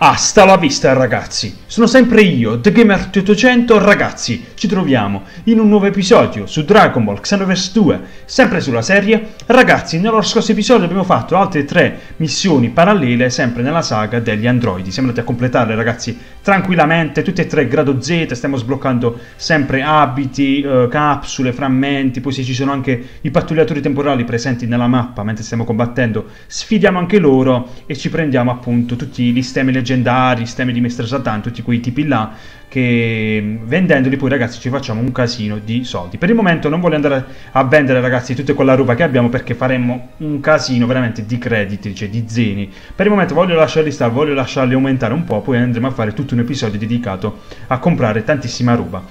Hasta la vista ragazzi, sono sempre io, The Gamer 800 ragazzi, ci troviamo in un nuovo episodio su Dragon Ball Xenoverse 2, sempre sulla serie. Ragazzi, nello scorso episodio abbiamo fatto altre tre missioni parallele sempre nella saga degli androidi, siamo andati a completarle ragazzi tranquillamente, tutte e tre grado Z, stiamo sbloccando sempre abiti, eh, capsule, frammenti, poi se ci sono anche i pattugliatori temporali presenti nella mappa mentre stiamo combattendo, sfidiamo anche loro e ci prendiamo appunto tutti gli stemmi leggendari leggendari, stemmi di Mestre Satan, tutti quei tipi là, che vendendoli poi ragazzi ci facciamo un casino di soldi. Per il momento non voglio andare a vendere ragazzi tutta quella roba che abbiamo perché faremmo un casino veramente di crediti, cioè di zeni. Per il momento voglio lasciarli stare, voglio lasciarli aumentare un po', poi andremo a fare tutto un episodio dedicato a comprare tantissima roba.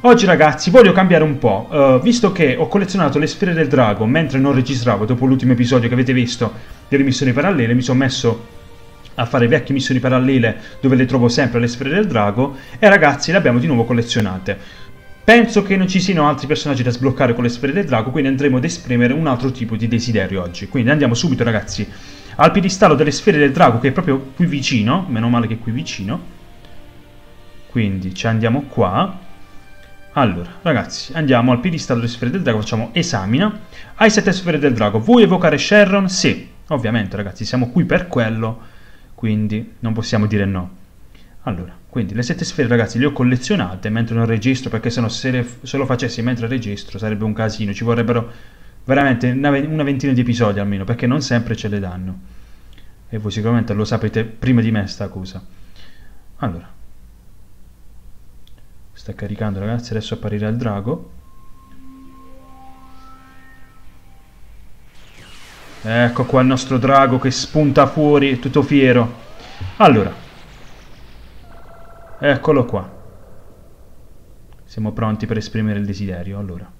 Oggi ragazzi voglio cambiare un po', uh, visto che ho collezionato le sfere del drago mentre non registravo dopo l'ultimo episodio che avete visto delle missioni parallele, mi sono messo a fare vecchie missioni parallele dove le trovo sempre le sfere del drago e ragazzi le abbiamo di nuovo collezionate. Penso che non ci siano altri personaggi da sbloccare con le sfere del drago, quindi andremo ad esprimere un altro tipo di desiderio oggi. Quindi andiamo subito ragazzi al piedistallo delle sfere del drago che è proprio qui vicino, meno male che è qui vicino. Quindi ci andiamo qua. Allora, ragazzi, andiamo al piedistallo delle sfere del drago, facciamo esamina. Hai sette sfere del drago, vuoi evocare Sharon? Sì, ovviamente ragazzi, siamo qui per quello quindi non possiamo dire no. Allora, quindi le sette sfere ragazzi le ho collezionate mentre non registro, perché se, no, se, le, se lo facessi mentre registro sarebbe un casino, ci vorrebbero veramente una, una ventina di episodi almeno, perché non sempre ce le danno. E voi sicuramente lo sapete prima di me sta cosa. Allora, sta caricando ragazzi, adesso apparirà il drago. Ecco qua il nostro drago che spunta fuori, tutto fiero. Allora. Eccolo qua. Siamo pronti per esprimere il desiderio, allora.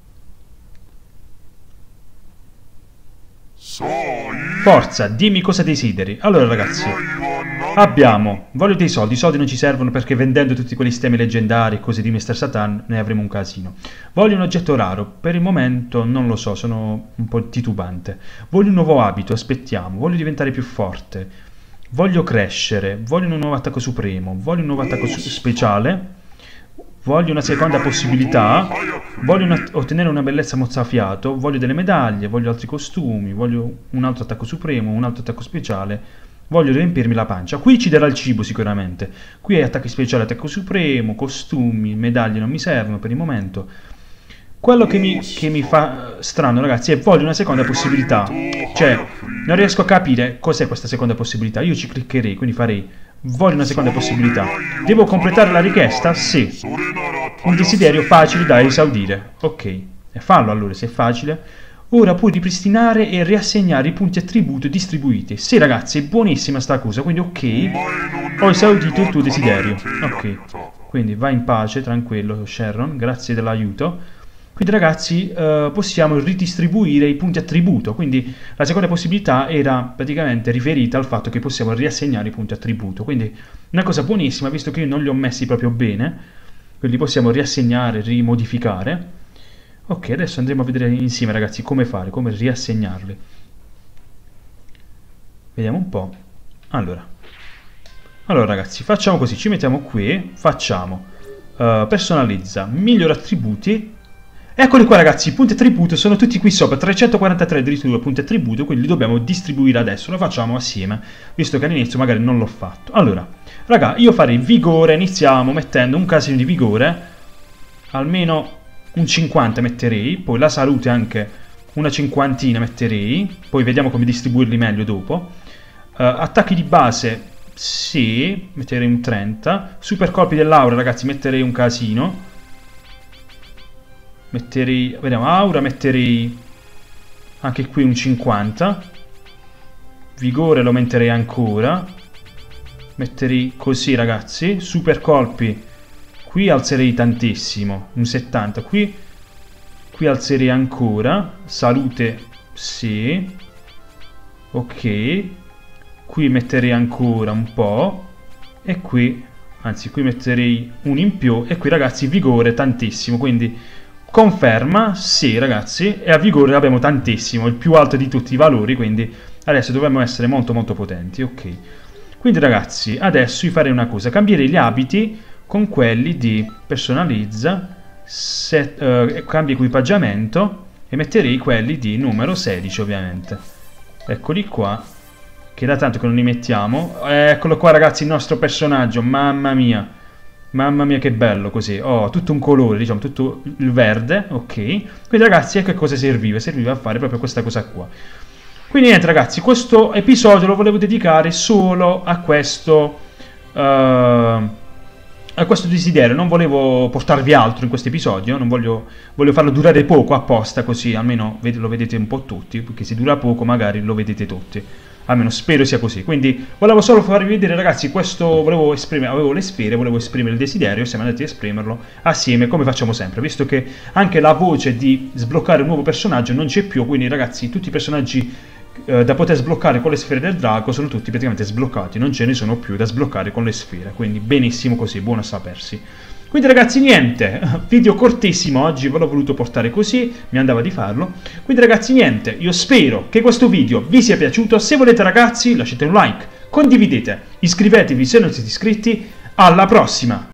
Forza, dimmi cosa desideri. Allora ragazzi, abbiamo, voglio dei soldi, i soldi non ci servono perché vendendo tutti quegli stemmi leggendari e cose di Mr. Satan ne avremo un casino. Voglio un oggetto raro, per il momento non lo so, sono un po' titubante. Voglio un nuovo abito, aspettiamo, voglio diventare più forte. Voglio crescere, voglio un nuovo attacco supremo, voglio un nuovo attacco speciale. Voglio una seconda possibilità, voglio una, ottenere una bellezza mozzafiato, voglio delle medaglie, voglio altri costumi, voglio un altro attacco supremo, un altro attacco speciale, voglio riempirmi la pancia. Qui ci darà il cibo sicuramente. Qui hai attacchi speciali, attacco supremo, costumi, medaglie non mi servono per il momento. Quello che mi, che mi fa strano ragazzi è voglio una seconda possibilità. Cioè, non riesco a capire cos'è questa seconda possibilità. Io ci cliccherei, quindi farei Voglio una seconda possibilità. Devo completare la richiesta? Sì. Un desiderio facile da esaudire. Ok. E fallo allora se è facile. Ora puoi ripristinare e riassegnare i punti attributo distribuiti. Sì ragazzi, è buonissima sta cosa, quindi ok. Ho esaudito il tuo desiderio. Ok. Quindi vai in pace, tranquillo Sharon, grazie dell'aiuto. Quindi ragazzi eh, possiamo ridistribuire i punti attributo, quindi la seconda possibilità era praticamente riferita al fatto che possiamo riassegnare i punti attributo, quindi una cosa buonissima visto che io non li ho messi proprio bene, quindi possiamo riassegnare, rimodificare. Ok, adesso andremo a vedere insieme ragazzi come fare, come riassegnarli. Vediamo un po'. Allora, allora ragazzi, facciamo così, ci mettiamo qui, facciamo. Uh, personalizza, migliora attributi. Eccoli qua ragazzi, i punti attributo sono tutti qui sopra, 343 addirittura punti attributo, quindi li dobbiamo distribuire adesso, lo facciamo assieme, visto che all'inizio magari non l'ho fatto. Allora, raga, io farei vigore, iniziamo mettendo un casino di vigore, almeno un 50 metterei, poi la salute anche una cinquantina metterei, poi vediamo come distribuirli meglio dopo. Uh, attacchi di base, sì, metterei un 30, super colpi dell'aura ragazzi metterei un casino, metterei, vediamo, aura metterei anche qui un 50, vigore lo aumenterei ancora, metterei così ragazzi, super colpi, qui alzerei tantissimo, un 70, qui, qui alzerei ancora, salute sì, ok, qui metterei ancora un po', e qui, anzi qui metterei un in più, e qui ragazzi vigore tantissimo, quindi Conferma, sì ragazzi, e a vigore abbiamo tantissimo, il più alto di tutti i valori, quindi adesso dovremmo essere molto molto potenti, ok. Quindi ragazzi, adesso io farei una cosa, cambierei gli abiti con quelli di personalizza, set, eh, cambio equipaggiamento e metterei quelli di numero 16 ovviamente. Eccoli qua, che da tanto che non li mettiamo. Eccolo qua ragazzi il nostro personaggio, mamma mia. Mamma mia che bello così, oh, tutto un colore, diciamo, tutto il verde, ok. Quindi ragazzi, ecco a cosa serviva, serviva a fare proprio questa cosa qua. Quindi niente ragazzi, questo episodio lo volevo dedicare solo a questo, uh, a questo desiderio, non volevo portarvi altro in questo episodio, non voglio, voglio farlo durare poco apposta così almeno lo vedete un po' tutti, perché se dura poco magari lo vedete tutti almeno spero sia così. Quindi volevo solo farvi vedere, ragazzi, questo volevo esprimere, avevo le sfere, volevo esprimere il desiderio, siamo andati a esprimerlo assieme, come facciamo sempre, visto che anche la voce di sbloccare un nuovo personaggio non c'è più, quindi ragazzi, tutti i personaggi eh, da poter sbloccare con le sfere del drago sono tutti praticamente sbloccati, non ce ne sono più da sbloccare con le sfere, quindi benissimo così, buono a sapersi. Quindi ragazzi niente, video cortissimo oggi, ve l'ho voluto portare così, mi andava di farlo. Quindi ragazzi niente, io spero che questo video vi sia piaciuto, se volete ragazzi lasciate un like, condividete, iscrivetevi se non siete iscritti, alla prossima!